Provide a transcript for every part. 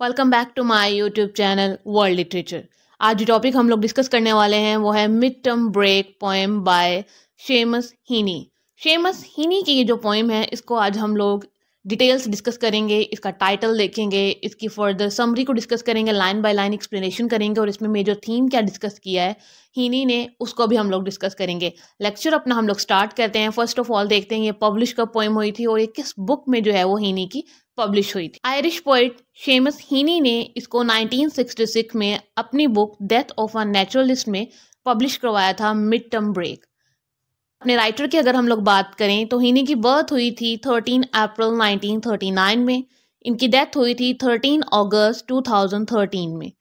Welcome back to my YouTube channel world literature आज जो topic हम लोग डिस्कस करने वाले हैं, वो है mid term break poem by Seamus Heaney Seamus Heaney की ये जो पोएम है, इसको आज हम लोग डिटेल्स डिस्कस करेंगे, इसका टाइटल देखेंगे, इसकी फर्दर समरी को डिस्कस करेंगे लाइन बाय लाइन एक्सप्लेनेशन करेंगे, और इसमें मेजर थीम क्या डिस्कस किया है हीनी ने, उसको भी हम लोग डिस्कस करेंगे. लेक्चर अपना हम लोग स्टार्ट करते हैं. फ़र्स्ट ऑफ़ ऑल देखते हैं, ये पब्लिश कब पोइम हुई थी, और ये किस बुक में जो है वो हीनी की पब्लिश हुई थी। आयरिश पोइट शेमस हीनी ने इसको 1966 में अपनी book death of a naturalist में पब्लिश करवाया था मिड टर्म ब्रेक अपने राइटर की अगर हम लोग बात करें तो हिनी की बर्थ हुई थी 13 अप्रैल 1939 में। इनकी डेथ हुई थी 13 अगस्त 2013 में।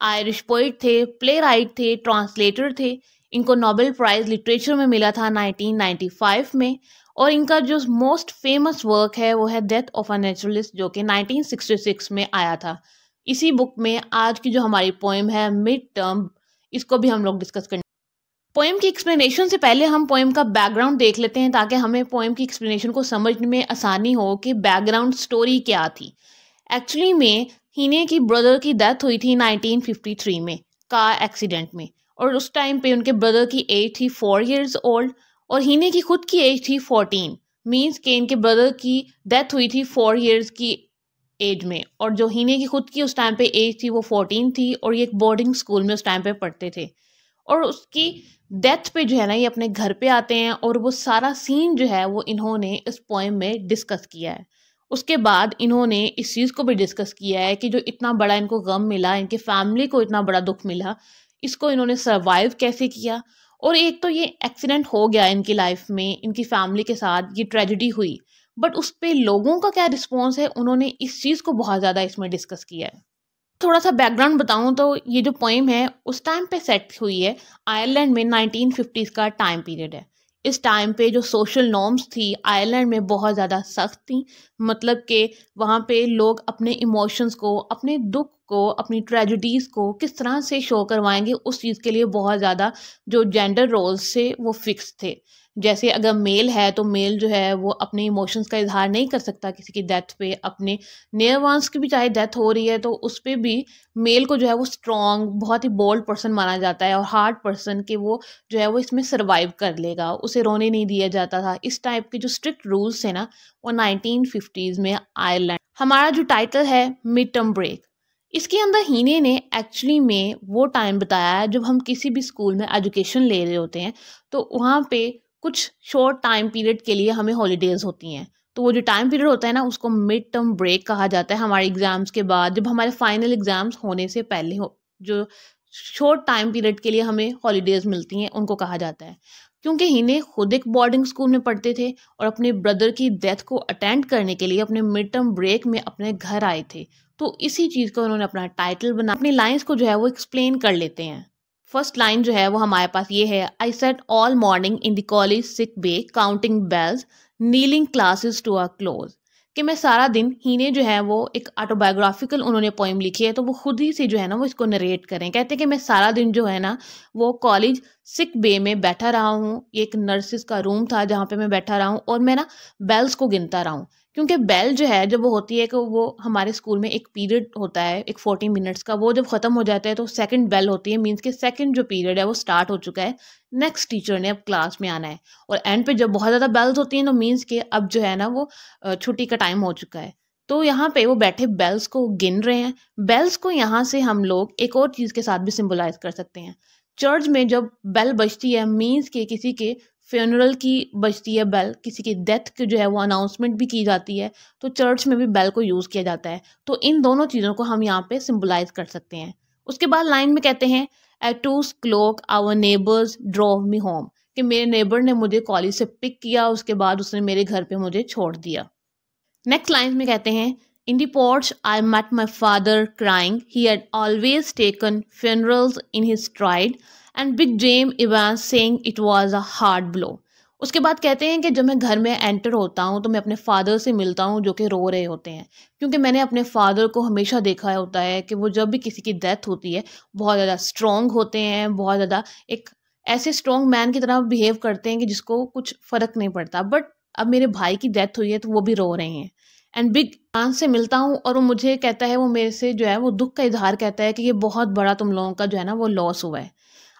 आयरिश पोइट थे प्ले राइट थे ट्रांसलेटर थे। इनको नोबेल प्राइज़ लिटरेचर में मिला था 1995 में। और इनका जो मोस्ट फ़ेमस वर्क है, वो है डेथ ऑफ़ अ नेचुरलिस्ट जो कि 1966 में आया था। इसी बुक में आज की जो हमारी पोएम है मिड टर्म इसको भी हम लोग डिस्कस करेंगे। पोएम की एक्सप्लेनेशन से पहले हम पोएम का बैकग्राउंड देख लेते हैं, ताकि हमें पोएम की एक्सप्लेनेशन को समझने में आसानी हो कि बैकग्राउंड स्टोरी क्या थी। एक्चुअली में हीने की ब्रदर की डेथ हुई थी 1953 में कार एक्सीडेंट में। और उस टाइम पे उनके ब्रदर की एज थी फोर इयर्स ओल्ड और हीने की खुद की एज थी फोर्टीन मीन्स के इनके ब्रदर की डेथ हुई थी फोर ईयर्स की एज में। और जो हीने की खुद की उस टाइम पे एज थी वो फोर्टीन थी और ये एक बोर्डिंग स्कूल में उस टाइम पे पढ़ते थे। और उसकी डेथ पे जो है ना ये अपने घर पे आते हैं और वो सारा सीन जो है वो इन्होंने इस पोएम में डिस्कस किया है। उसके बाद इन्होंने इस चीज़ को भी डिस्कस किया है कि जो इतना बड़ा इनको गम मिला, इनके फैमिली को इतना बड़ा दुख मिला, इसको इन्होंने सर्वाइव कैसे किया? और एक तो ये एक्सीडेंट हो गया इनकी लाइफ में, इनकी फैमिली के साथ, ये ट्रेजिडी हुई। बट उस पर लोगों का क्या रिस्पॉन्स है? उन्होंने इस चीज़ को बहुत ज़्यादा इसमें डिस्कस किया है। थोड़ा सा बैकग्राउंड बताऊँ तो ये जो पोइम है, उस टाइम पे सेट हुई है। आयरलैंड में 1950s का टाइम पीरियड है। इस टाइम पे जो सोशल नॉर्म्स थी आयरलैंड में बहुत ज़्यादा सख्त थी। मतलब कि वहाँ पे लोग अपने इमोशंस को, अपने दुख को, अपनी ट्रेजिडीज़ को किस तरह से शो करवाएँगे, उस चीज़ के लिए बहुत ज़्यादा जो जेंडर रोल्स थे वो फिक्स थे। जैसे अगर मेल है तो मेल जो है वो अपने इमोशंस का इजहार नहीं कर सकता किसी की डेथ पे। अपने नियर वंस की भी चाहे डेथ हो रही है तो उस पर भी मेल को जो है वो स्ट्रॉन्ग बहुत ही बोल्ड पर्सन माना जाता है और हार्ड पर्सन के वो जो है वो इसमें सर्वाइव कर लेगा। उसे रोने नहीं दिया जाता था। इस टाइप के जो स्ट्रिक्ट रूल्स थे ना, वो नाइनटीन में आयरलैंड। हमारा जो टाइटल है मिड टर्म ब्रेक इसके अंदर हीने ने एक्चुअली में वो टाइम बताया है जब हम किसी भी स्कूल में एजुकेशन ले रहे होते हैं तो वहाँ पे कुछ शॉर्ट टाइम पीरियड के लिए हमें हॉलीडेज़ होती हैं। तो वो जो टाइम पीरियड होता है ना, उसको मिड टर्म ब्रेक कहा जाता है हमारे एग्ज़ाम्स के बाद, जब हमारे फाइनल एग्ज़ाम्स होने से पहले हो, जो शॉर्ट टाइम पीरियड के लिए हमें हॉलीडेज़ मिलती हैं, उनको कहा जाता है। क्योंकि हिने खुद एक बोर्डिंग स्कूल में पढ़ते थे और अपने ब्रदर की डेथ को अटेंड करने के लिए अपने मिड टर्म ब्रेक में अपने घर आए थे। तो इसी चीज़ को उन्होंने अपना टाइटल बना, अपनी लाइन्स को जो है वो एक्सप्लेन कर लेते हैं। फ़र्स्ट लाइन जो है वो हमारे पास ये है I sat all morning in the college sick bay counting bells knelling classes to are close कि मैं सारा दिन ही ने जो है वो एक ऑटोबायोग्राफिकल उन्होंने पोइम लिखी है तो वो खुद ही से जो है ना वो इसको नरेट करें। कहते हैं कि मैं सारा दिन जो है ना वो कॉलेज सिक बे में बैठा रहा हूँ एक नर्सिस का रूम था जहाँ पे मैं बैठा रहा हूँ और मैं ना बेल्स को गिनता रहा हूँ। क्योंकि बेल जो है, जब वो होती है कि वो हमारे स्कूल में एक पीरियड होता है, एक फोर्टी मिनट्स का, वो जब ख़त्म हो जाता है तो सेकंड बेल होती है मीन्स के सेकंड जो पीरियड है, वो स्टार्ट हो चुका है नेक्स्ट टीचर ने अब क्लास में आना है। और एंड पे जब बहुत ज़्यादा बेल्स होती हैं तो मीन्स के अब जो है ना, वो छुट्टी का टाइम हो चुका है। तो यहाँ पे वो बैठे बेल्स को गिन रहे हैं। बेल्स को यहाँ से हम लोग एक और चीज़ के साथ भी सिम्बलाइज कर सकते हैं। चर्च में जब बेल बजती है मीन्स के किसी के फ्यूनरल की बजती है बेल किसी की डेथ की जो है वो अनाउंसमेंट भी की जाती है तो चर्च में भी बेल को यूज़ किया जाता है। तो इन दोनों चीज़ों को हम यहाँ पे सिम्बलाइज कर सकते हैं। उसके बाद लाइन में कहते हैं at two o'clock our neighbours drove me home कि मेरे नेबर ने मुझे कॉलेज से पिक किया, उसके बाद उसने मेरे घर पे मुझे छोड़ दिया। नेक्स्ट लाइन में कहते हैं in the porch I met my father crying he had always taken funerals in his stride and Big Jim Evans saying it was a hard blow उसके बाद कहते हैं कि जब मैं घर में एंटर होता हूँ तो मैं अपने फादर से मिलता हूँ, जो कि रो रहे होते हैं। क्योंकि मैंने अपने फादर को हमेशा देखा होता है कि वो जब भी किसी की डेथ होती है, बहुत ज़्यादा स्ट्रॉन्ग होते हैं, बहुत ज़्यादा एक ऐसे स्ट्रॉन्ग मैन की तरह बिहेव करते हैं कि जिसको कुछ फ़र्क नहीं पड़ता। बट अब मेरे भाई की डेथ हुई है तो वो भी रो रहे हैं। एंड बिग डांस से मिलता हूँ, और वो मुझे कहता है, वो मेरे से जो है, वो दुख का इजहार कहता है कि ये बहुत बड़ा तुम लोगों का जो है ना, वो लॉस हुआ है।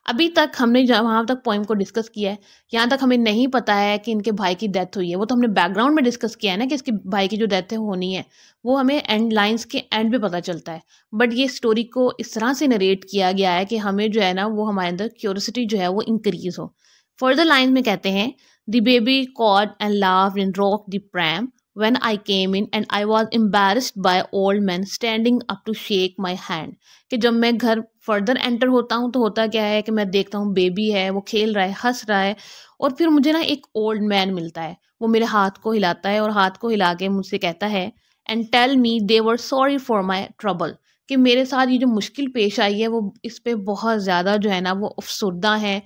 अभी तक हमने वहाँ तक पोइम को डिस्कस किया है, यहाँ तक हमें नहीं पता है कि इनके भाई की डेथ हुई है। वो तो हमने बैकग्राउंड में डिस्कस किया है ना कि इसके भाई की जो डेथ है होनी है। वो हमें एंड लाइंस के एंड पे पता चलता है। बट ये स्टोरी को इस तरह से नरेट किया गया है कि हमें जो है ना, वो हमारे अंदर क्यूरसिटी जो है, वो इंक्रीज हो। फर्दर लाइन में कहते हैं the baby cooed and laughed in rock the pram when I came in and I was embarrassed by old men standing up to shake my hand. कि जब मैं घर फर्दर एंटर होता हूँ तो होता क्या है कि मैं देखता हूँ बेबी है, वो खेल रहा है, हंस रहा है और फिर मुझे ना एक ओल्ड मैन मिलता है, वो मेरे हाथ को हिलाता है और हाथ को हिला के मुझसे कहता है and tell me they were sorry for my trouble कि मेरे साथ ये जो मुश्किल पेश आई है, वो इस पर बहुत ज़्यादा जो है ना, वो अफसरदा है।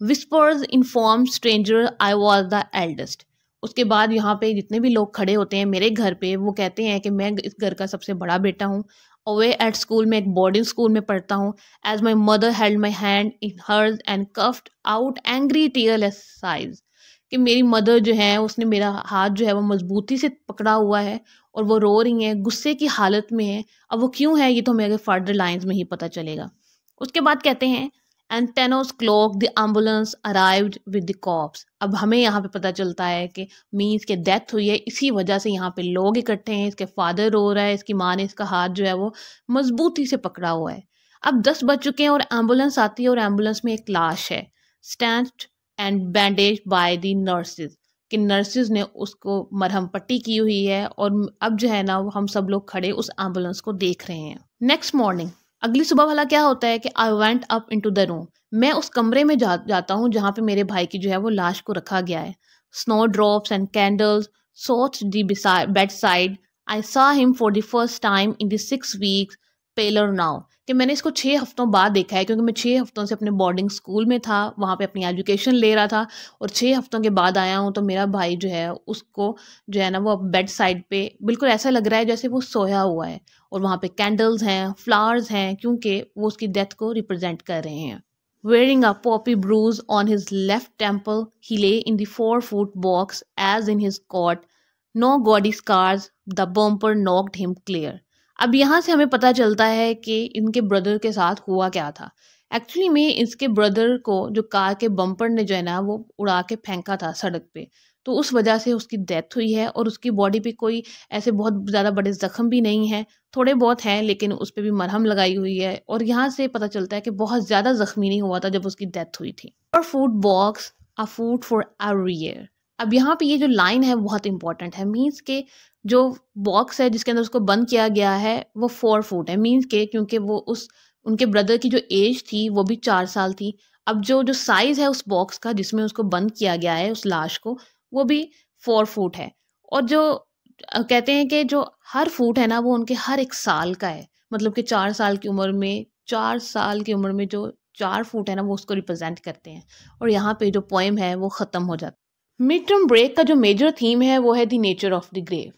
Whispers informed stranger I was the eldest उसके बाद यहाँ पे जितने भी लोग खड़े होते हैं मेरे घर पे, वो कहते हैं कि मैं इस घर का सबसे बड़ा बेटा हूँ। अवे एट स्कूल में एक बोर्डिंग स्कूल में पढ़ता हूँ। As my mother held my hand in hers and coughed out angry tearless sighs कि मेरी मदर जो है, उसने मेरा हाथ जो है, वो मजबूती से पकड़ा हुआ है और वो रो रही हैं, गुस्से की हालत में है। अब वो क्यों है, ये तो मेरे फर्दर लाइन्स में ही पता चलेगा। उसके बाद कहते हैं and ten o'clock the ambulance arrived with the corpse अब हमें यहाँ पे पता चलता है कि मीन्स के डेथ हुई है, इसी वजह से यहाँ पे लोग इकट्ठे हैं, इसके फादर रो रहा है, इसकी माँ ने इसका हाथ जो है वो मजबूती से पकड़ा हुआ है। अब दस बज चुके हैं और एंबुलेंस आती है और एंबुलेंस में एक लाश है stanched and bandaged by the nurses कि नर्सिस ने उसको मरहम पट्टी की हुई है और अब जो है ना, हम सब लोग खड़े उस एंबुलेंस को देख रहे हैं। नेक्स्ट मॉर्निंग अगली सुबह वाला क्या होता है कि I went up into the room मैं उस कमरे में जा, जाता हूँ जहाँ पे मेरे भाई की जो है वो लाश को रखा गया है। स्नो ड्रॉप्स एंड कैंडल्स सोच दी bedside I saw him for the first time in six weeks paler now कि मैंने इसको छः हफ्तों बाद देखा है, क्योंकि मैं छः हफ्तों से अपने बोर्डिंग स्कूल में था, वहाँ पे अपनी एजुकेशन ले रहा था और छः हफ्तों के बाद आया हूँ तो मेरा भाई जो है, उसको जो है ना, वो बेड साइड पे बिल्कुल ऐसा लग रहा है जैसे वो सोया हुआ है और वहाँ पे कैंडल्स हैं फ्लावर्स हैं, क्योंकि वो उसकी डेथ को रिप्रेजेंट कर रहे हैं। Wearing a poppy bruise on his left temple he lay in four foot box as in his cot no gaudy scars the bumper knocked him clear अब यहाँ से हमें पता चलता है कि इनके ब्रदर के साथ हुआ क्या था। एक्चुअली में इसके ब्रदर को जो कार के बम्पर ने जो है ना, वो उड़ा के फेंका था सड़क पे। तो उस वजह से उसकी डेथ हुई है और उसकी बॉडी पे कोई ऐसे बहुत ज़्यादा बड़े ज़ख्म भी नहीं है। थोड़े बहुत हैं, लेकिन उस पर भी मरहम लगाई हुई है और यहाँ से पता चलता है कि बहुत ज़्यादा ज़ख्मी नहीं हुआ था जब उसकी डेथ हुई थी। और foot box a foot for every year अब यहाँ पे ये जो लाइन है बहुत इंपॉर्टेंट है। मीन्स के जो बॉक्स है जिसके अंदर उसको बंद किया गया है, वो फोर फुट है। मीन्स के क्योंकि वो उस, उनके ब्रदर की जो एज थी, वो भी चार साल थी। अब जो जो साइज़ है उस बॉक्स का जिसमें उसको बंद किया गया है, उस लाश को, वो भी फोर फुट है। और जो कहते हैं कि जो हर फूट है ना, वो उनके हर एक साल का है। मतलब कि चार साल की उम्र में, चार साल की उम्र में जो चार फुट है ना, वो उसको रिप्रेजेंट करते हैं। और यहाँ पे जो पोएम है, वो ख़त्म हो जाता है। मिड टर्म ब्रेक का जो मेजर थीम है, वो है the nature of the grave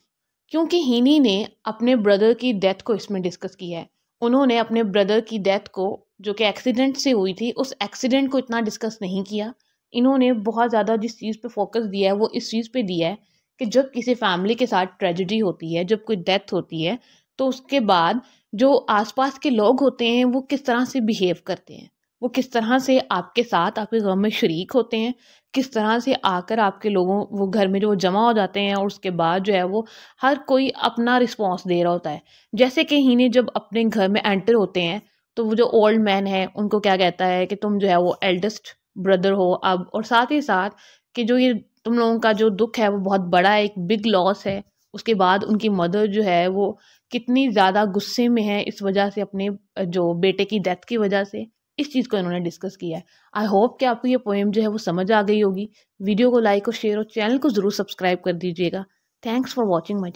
क्योंकि हिनी ने अपने ब्रदर की डेथ को इसमें डिस्कस किया है। उन्होंने अपने ब्रदर की डेथ को, जो कि एक्सीडेंट से हुई थी, उस एक्सीडेंट को इतना डिस्कस नहीं किया। इन्होंने बहुत ज़्यादा जिस चीज़ पे फोकस दिया है, वो इस चीज़ पे दिया है कि जब किसी फैमिली के साथ ट्रेजिडी होती है, जब कोई डेथ होती है तो उसके बाद जो आसपास के लोग होते हैं, वो किस तरह से बिहेव करते हैं? वो किस तरह से आपके साथ, आपके गम में शरीक होते हैं? किस तरह से आकर आपके लोगों, वो घर में जो जमा हो जाते हैं और उसके बाद जो है वो हर कोई अपना रिस्पॉन्स दे रहा होता है। जैसे कि ही जब अपने घर में एंटर होते हैं तो वो जो ओल्ड मैन है, उनको क्या कहता है कि तुम जो है वो एल्डेस्ट ब्रदर हो अब, और साथ ही साथ कि जो ये तुम लोगों का जो दुख है वो बहुत बड़ा है, एक बिग लॉस है, उसके बाद उनकी मदर जो है वो कितनी ज़्यादा गुस्से में है इस वजह से अपने, जो बेटे की डेथ की वजह से। इस चीज़ को इन्होंने डिस्कस किया है। आई होप कि आपको ये पोएम जो है वो समझ आ गई होगी। वीडियो को लाइक और शेयर और चैनल को ज़रूर सब्सक्राइब कर दीजिएगा। Thanks for watching my